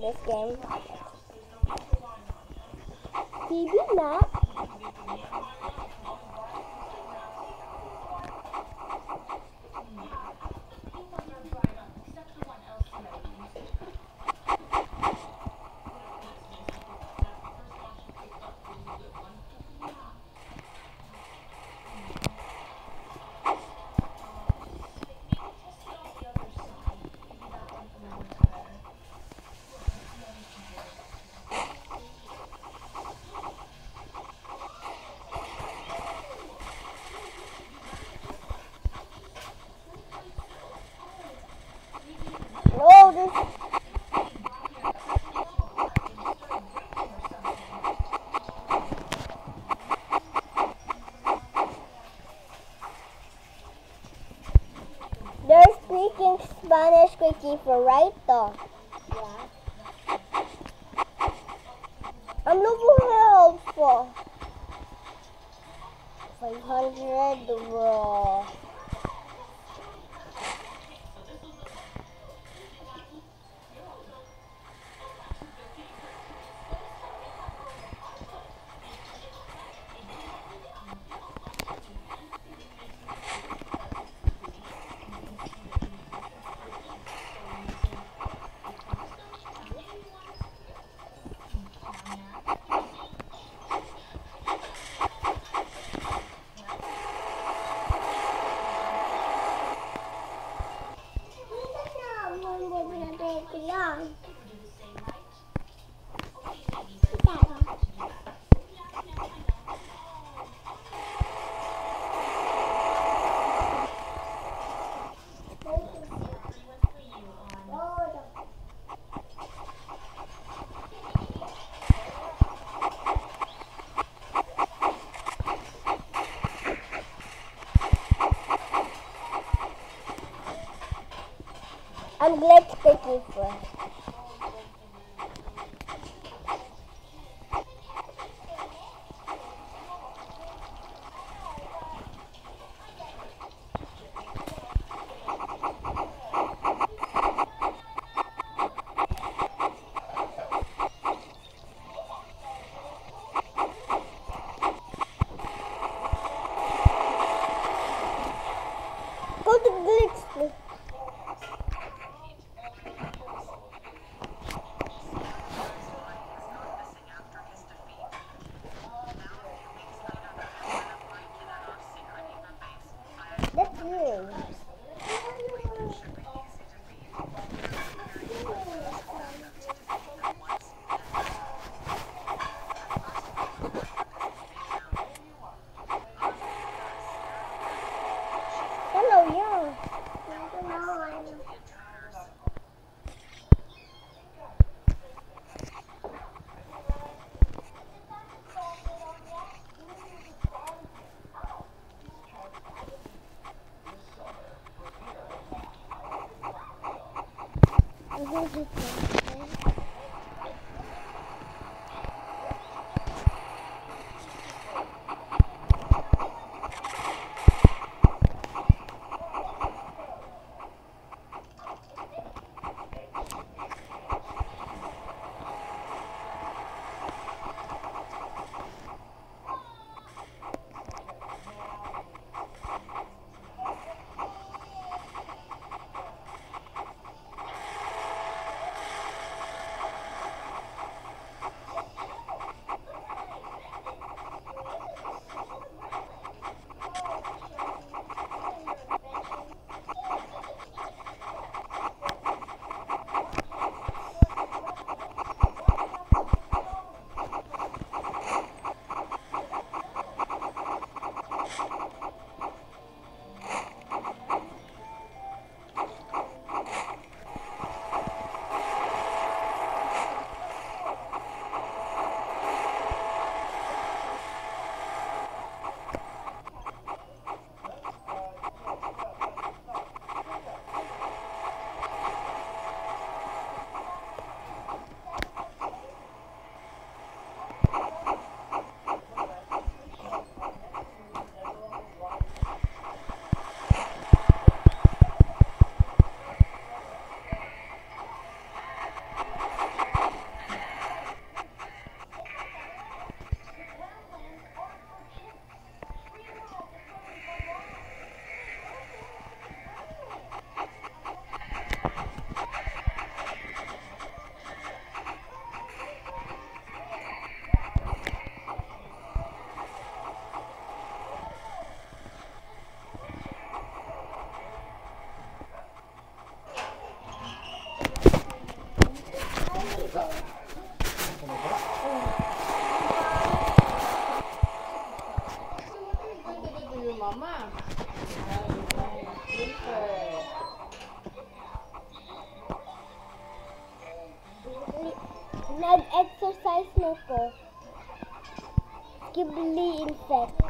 this game. Maybe not. Speaking Spanish, Christopher, right? Though. Yeah. I'm looking helpful. 500, bro. I'm glad Christopher. Go Ghibli